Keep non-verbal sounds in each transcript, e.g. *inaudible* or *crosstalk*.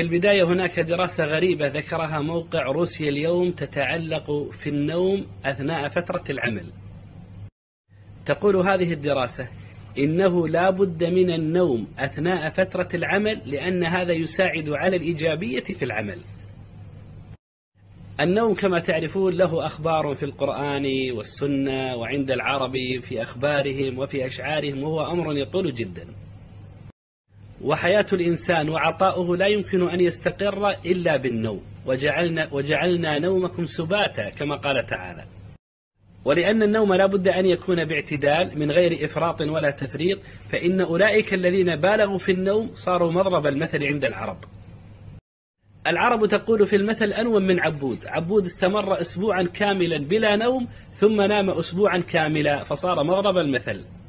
في البداية هناك دراسة غريبة ذكرها موقع روسيا اليوم تتعلق في النوم أثناء فترة العمل. تقول هذه الدراسة إنه لا بد من النوم أثناء فترة العمل لأن هذا يساعد على الإيجابية في العمل. النوم كما تعرفون له أخبار في القرآن والسنة وعند العرب في أخبارهم وفي أشعارهم وهو أمر يطول جدا. وحياة الإنسان وعطاؤه لا يمكن أن يستقر إلا بالنوم. وجعلنا, وجعلنا نومكم سباتا كما قال تعالى. ولأن النوم لا بد أن يكون باعتدال من غير إفراط ولا تفريط فإن أولئك الذين بالغوا في النوم صاروا مضرب المثل عند العرب. العرب تقول في المثل أنوم من عبود. عبود استمر أسبوعا كاملا بلا نوم ثم نام أسبوعا كاملا فصار مضرب المثل.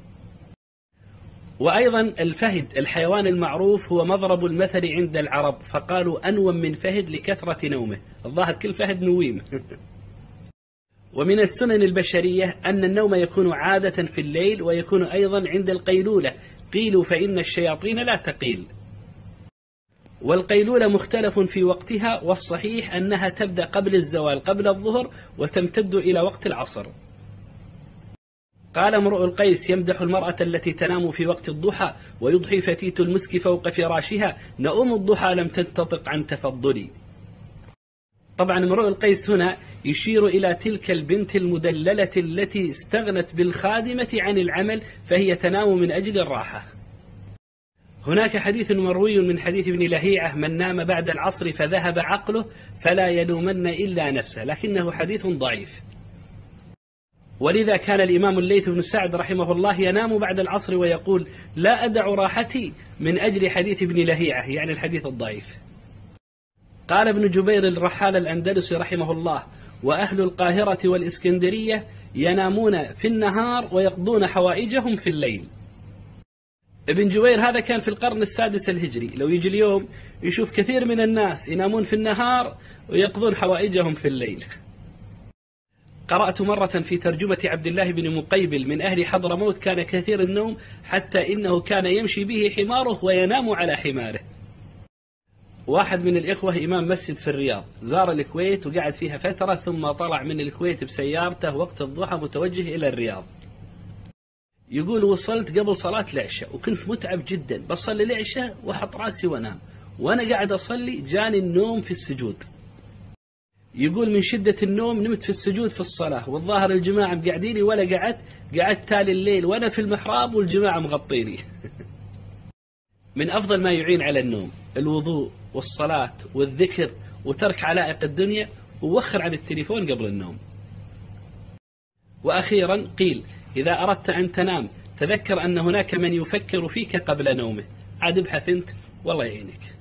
وأيضا الفهد الحيوان المعروف هو مضرب المثل عند العرب فقالوا أنوم من فهد لكثرة نومه. الظاهر كل فهد نويم. *laughs* ومن السنن البشرية أن النوم يكون عادة في الليل ويكون أيضا عند القيلولة. قيلوا فإن الشياطين لا تقيل. والقيلولة مختلف في وقتها والصحيح أنها تبدأ قبل الزوال قبل الظهر وتمتد إلى وقت العصر. قال امرؤ القيس يمدح المرأة التي تنام في وقت الضحى ويضحي فتيت المسك فوق فراشها. نؤم الضحى لم تنتطق عن تفضلي. طبعا امرؤ القيس هنا يشير إلى تلك البنت المدللة التي استغنت بالخادمة عن العمل فهي تنام من أجل الراحة. هناك حديث مروي من حديث ابن لهيعة من نام بعد العصر فذهب عقله فلا يلومن إلا نفسه. لكنه حديث ضعيف. ولذا كان الإمام الليث بن سعد رحمه الله ينام بعد العصر ويقول لا أدع راحتي من أجل حديث ابن لهيعة يعني الحديث الضعيف. قال ابن جبير الرحال الأندلسي رحمه الله وأهل القاهرة والإسكندرية ينامون في النهار ويقضون حوائجهم في الليل. ابن جوير هذا كان في القرن السادس الهجري لو يجي اليوم يشوف كثير من الناس ينامون في النهار ويقضون حوائجهم في الليل. قرأت مرة في ترجمة عبد الله بن مقيبل من أهل حضرموت كان كثير النوم حتى إنه كان يمشي به حماره وينام على حماره. واحد من الإخوة إمام مسجد في الرياض زار الكويت وقعد فيها فترة ثم طلع من الكويت بسيارته وقت الضحى متوجه إلى الرياض. يقول وصلت قبل صلاة العشاء وكنت متعب جدا بصلي العشاء وأحط رأسي وأنام. وأنا قاعد أصلي جاني النوم في السجود. يقول من شدة النوم نمت في السجود في الصلاة والظاهر الجماعة مقعديني ولا قعدت قعدت تالي الليل وأنا في المحراب والجماعة مغطيني. *laughs* من أفضل ما يعين على النوم الوضوء والصلاة والذكر وترك علائق الدنيا ووخر عن التليفون قبل النوم. وأخيرا قيل إذا أردت أن تنام تذكر أن هناك من يفكر فيك قبل نومه. عاد ابحث أنت والله يعينك.